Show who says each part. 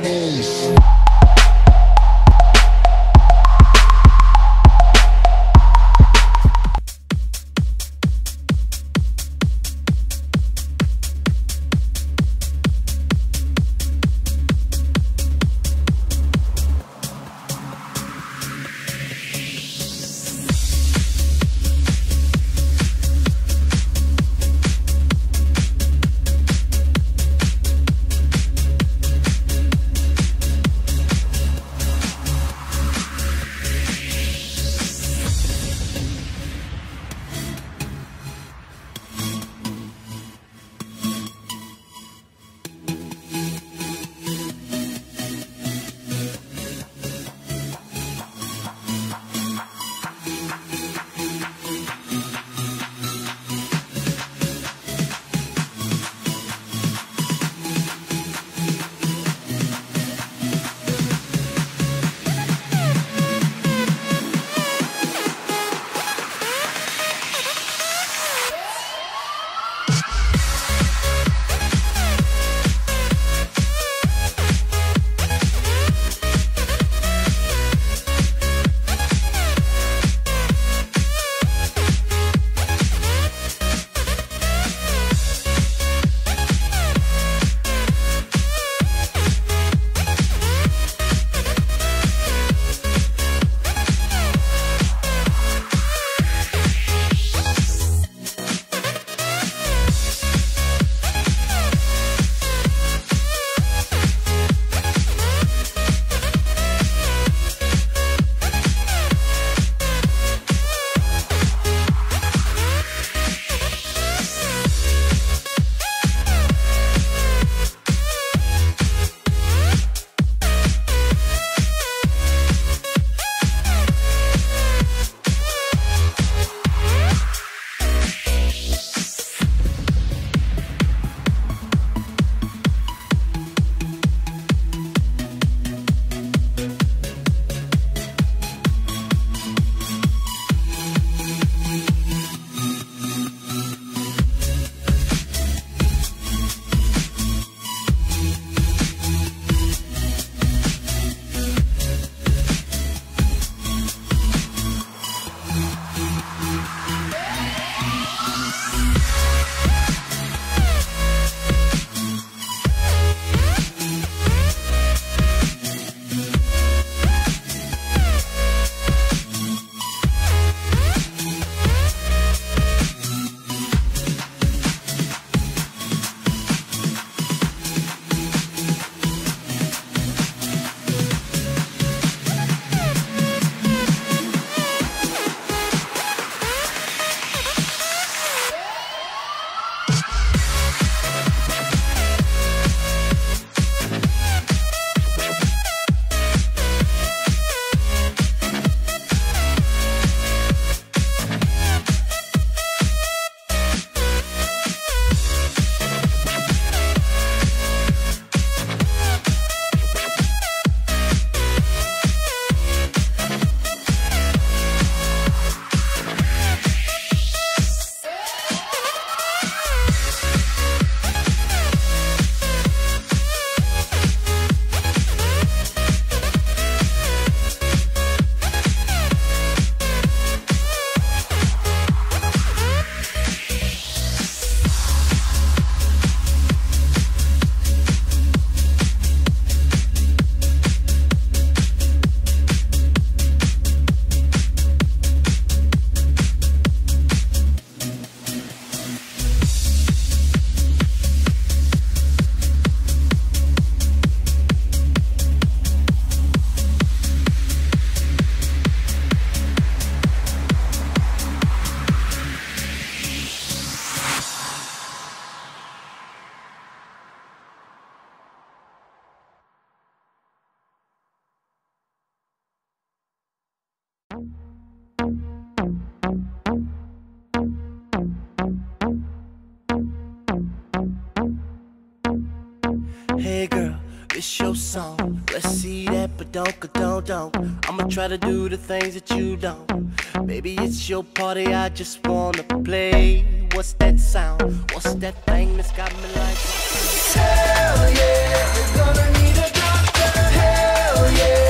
Speaker 1: Parabéns. Hey girl, this your song. Let's see that, but don't, don't, don't. I'ma try to do the things that you don't. Baby, it's your party, I just wanna play. What's that sound? What's that thing that's got me like? Hell yeah, we're gonna need a doctor. Hell yeah.